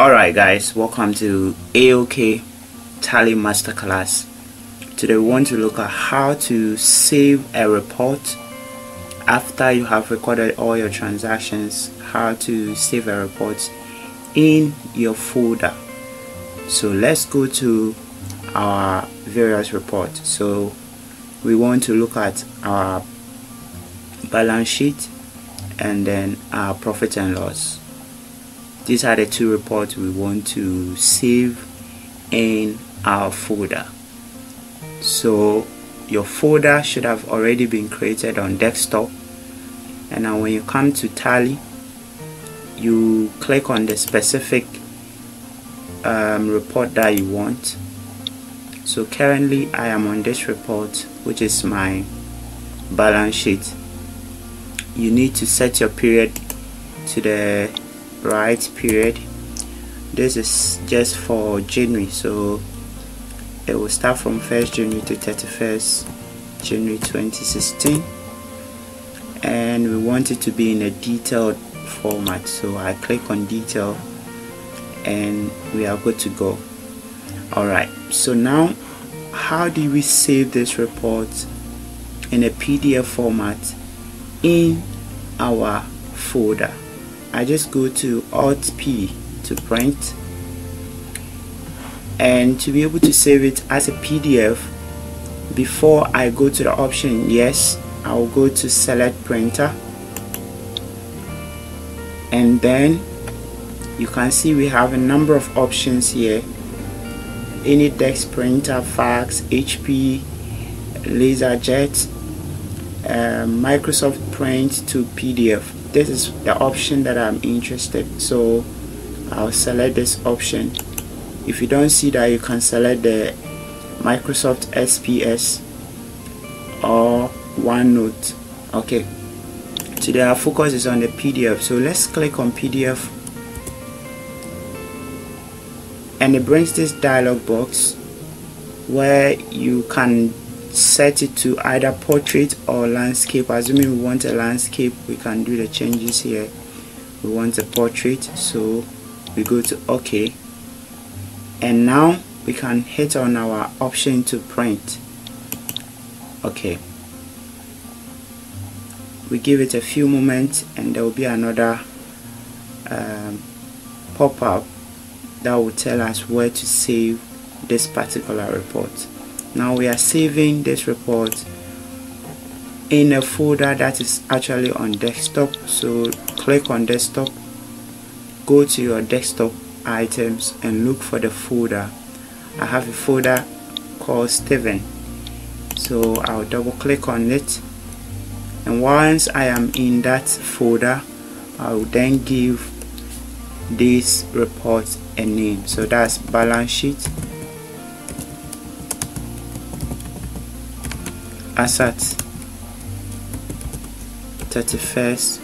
Alright guys, welcome to AOK Tally Masterclass. Today we want to look at how to save a report after you have recorded all your transactions, how to save a report in your folder. So let's go to our various reports. So we want to look at our balance sheet and then our profit and loss these are the two reports we want to save in our folder. So your folder should have already been created on desktop. And now when you come to tally you click on the specific um, report that you want. So currently I am on this report which is my balance sheet. You need to set your period to the right period. This is just for January so it will start from 1st January to 31st January 2016 and we want it to be in a detailed format so I click on detail and we are good to go. Alright so now how do we save this report in a PDF format in our folder I just go to Alt P to print. And to be able to save it as a PDF before I go to the option yes I'll go to select printer. And then you can see we have a number of options here. Any AnyDesk printer fax HP LaserJet uh, Microsoft Print to PDF this is the option that I'm interested so I'll select this option. If you don't see that you can select the Microsoft XPS or OneNote. Okay today our focus is on the PDF so let's click on PDF and it brings this dialog box where you can set it to either portrait or landscape. Assuming we want a landscape we can do the changes here. We want a portrait so we go to ok. And now we can hit on our option to print. Okay we give it a few moments and there will be another um, pop-up that will tell us where to save this particular report now we are saving this report in a folder that is actually on desktop. So click on desktop go to your desktop items and look for the folder. I have a folder called Steven. So I'll double click on it. And once I am in that folder I will then give this report a name. So that's balance sheet assets 31st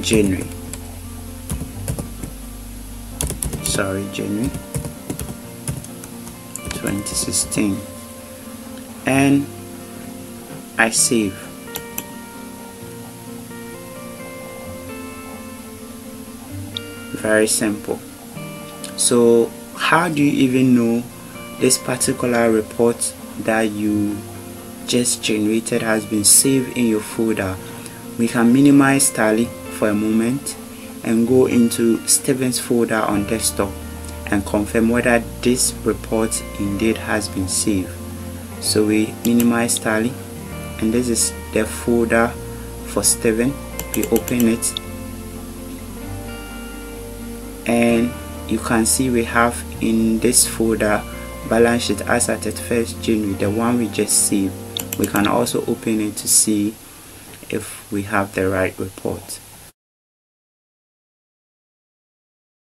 January. Sorry January. 2016 and I save. Very simple. So how do you even know this particular report that you just generated has been saved in your folder. We can minimize tally for a moment and go into Steven's folder on desktop and confirm whether this report indeed has been saved. So we minimize tally and this is the folder for Steven we open it and you can see we have in this folder balance sheet as at 31st January the one we just saved we can also open it to see if we have the right report